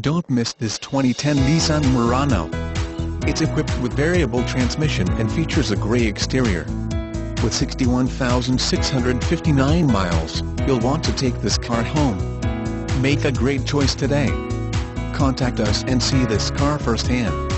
Don't miss this 2010 Nissan Murano. It's equipped with variable transmission and features a gray exterior. With 61,659 miles, you'll want to take this car home. Make a great choice today. Contact us and see this car firsthand.